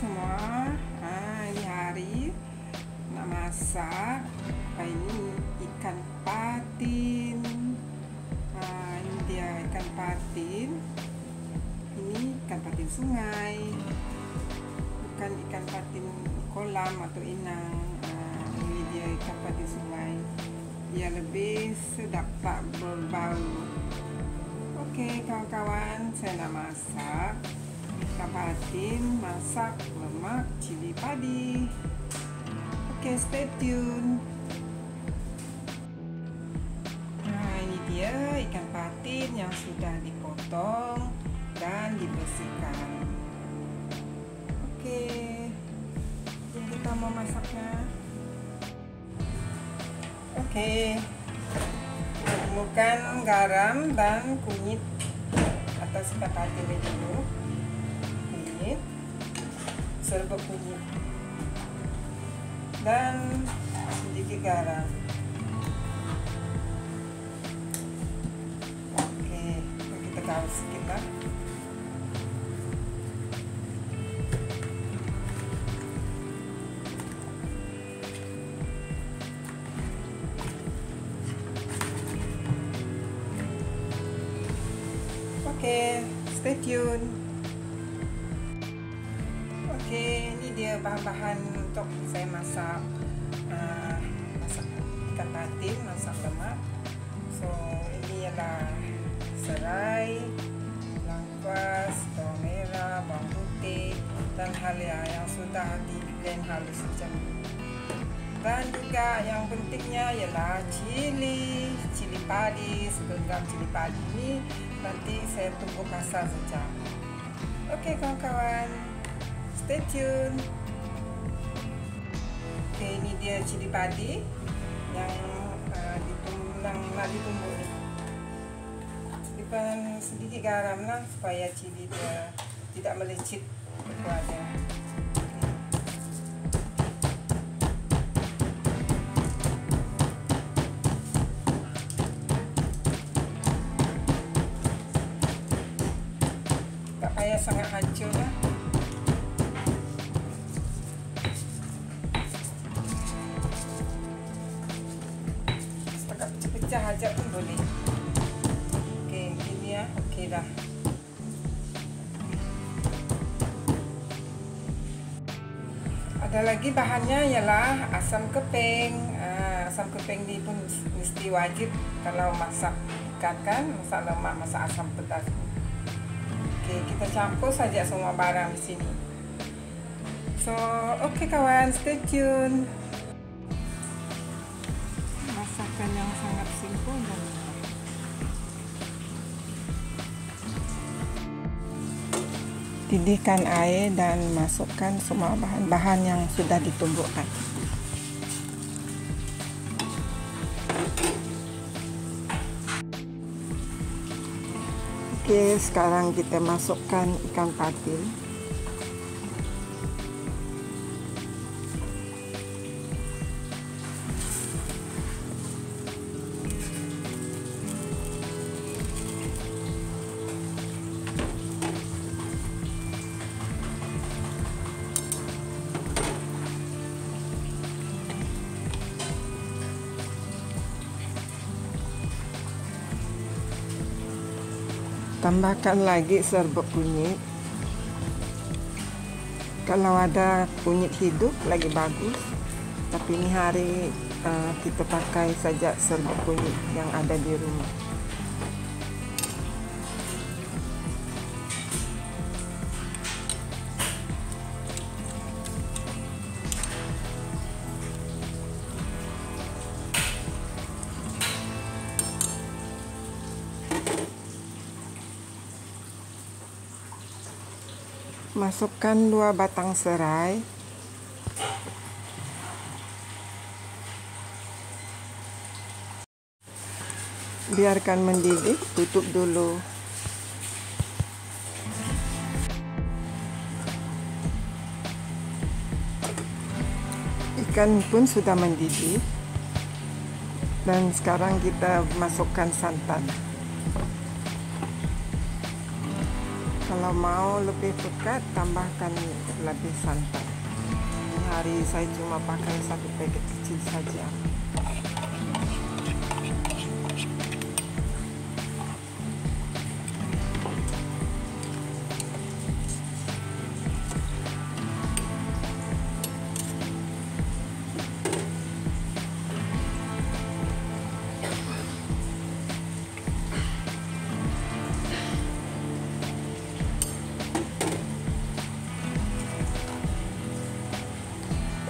semua. Ah, Ini hari Nak masak Apa ini? Ikan patin. Ah, Ini dia ikan patin. Ini ikan patin sungai. Bukan ikan patin kolam atau inang. Ah, Ini dia ikan patin sungai. Dia lebih sedap tak berbau. Oke kawan-kawan Saya nak masak kabatin masak lemak cili padi oke okay, stay tune nah ini dia ikan patin yang sudah dipotong dan dibersihkan oke okay. kita mau masaknya oke okay. garam dan kunyit atas ikan patin dulu serbuk kunyit dan sedikit garam. Oke kita gaul sedikit lah. Oke stay tune Oke, ini dia bahan-bahan untuk saya masak uh, masak ikan patin, masak lemak. So ini adalah serai, lengkuas, bawang merah, bawang putih dan halia yang sudah di blend halus macam. Dan juga yang pentingnya ialah cili, cili padi, segenggam cili padi ini nanti saya tunggu kasar saja. Oke kawan-kawan, stay tune. Oke ini dia cili padi yang uh, ditumbuk yang nak ditumbuk ni simpan sedikit garam lah supaya cili dia tidak melecit kuahnya. Tak payah sangat aja pun boleh. Oke gini ya. Oke dah. Ada lagi bahannya ialah asam keping. Ah, asam keping ini pun mesti wajib kalau masak ikan kan masak lemak masak asam pedas. Oke kita campur saja semua barang di sini. So oke okay, kawan stay tune Didihkan air dan masukkan semua bahan-bahan yang sudah ditumbukkan. Oke, sekarang kita masukkan ikan patin. Tambahkan lagi serbuk kunyit. Kalau ada kunyit hidup lagi bagus. Tapi ini hari uh, kita pakai saja serbuk kunyit yang ada di rumah masukkan dua batang serai. Biarkan mendidih tutup dulu. Ikan pun sudah mendidih. Dan sekarang kita masukkan santan kalau mau lebih pekat tambahkan lebih santan hari saya cuma pakai satu paket kecil saja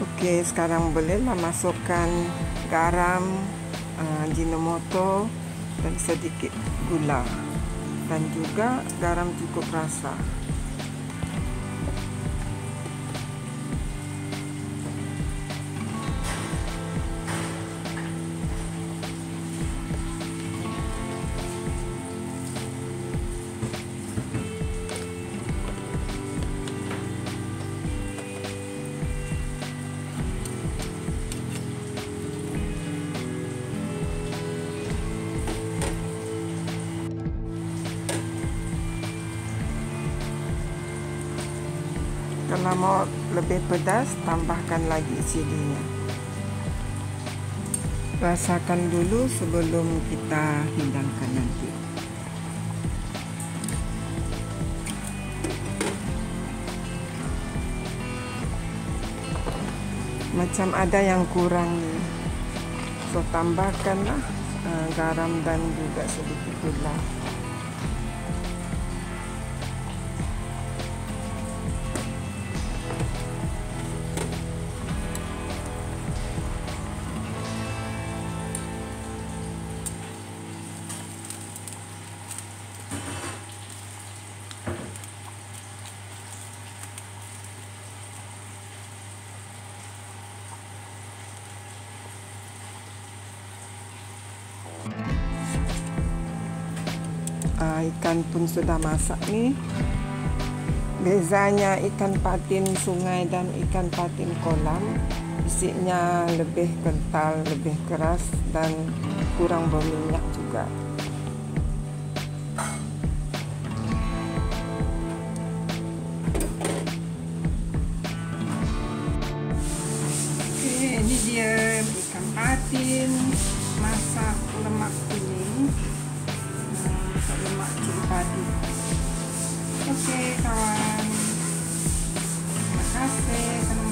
Oke, sekarang bolehlah masukkan garam, uh, jinomoto dan sedikit gula dan juga garam cukup rasa. Kalau mau lebih pedas, tambahkan lagi cilinya. Rasakan dulu sebelum kita hidangkan nanti. Macam ada yang kurang nih. So tambahkanlah uh, garam dan juga sedikit gula. Ikan pun sudah masak nih bezanya ikan patin sungai dan ikan patin kolam. Isinya lebih kental lebih keras dan kurang berminyak juga. Oke, ini dia ikan patin masak lemak kuning sama cili padi oke kawan. Terima kasih teman